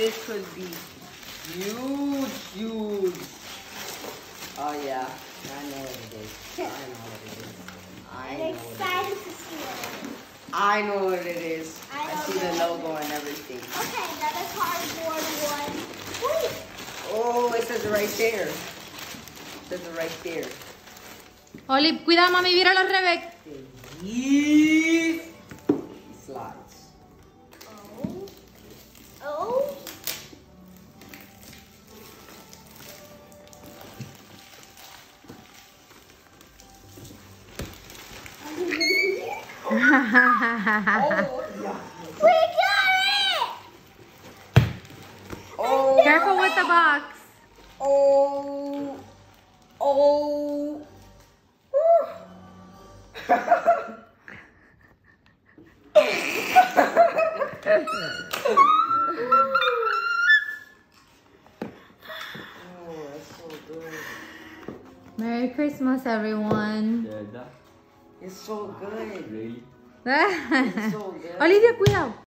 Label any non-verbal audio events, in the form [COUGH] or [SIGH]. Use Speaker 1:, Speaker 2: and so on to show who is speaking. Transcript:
Speaker 1: this could be huge, huge. Oh yeah, I know what it is. I know what it is. I
Speaker 2: I'm
Speaker 1: know what it
Speaker 2: excited to see it.
Speaker 1: I know what it is.
Speaker 2: I
Speaker 1: I see the logo and everything.
Speaker 2: Okay, another cardboard one. Wait.
Speaker 1: Oh, it says right there. It says right there.
Speaker 3: Oli, cuida mami, víralo al revés.
Speaker 1: He Oh, [LAUGHS] yeah.
Speaker 2: We got it!
Speaker 1: Oh,
Speaker 3: Careful with the box.
Speaker 1: oh, oh. Oh, that's so good.
Speaker 3: Merry Christmas, everyone.
Speaker 4: Yeah, that
Speaker 1: It's so good.
Speaker 4: really.
Speaker 1: It's so good.
Speaker 3: Olivia, cuidado.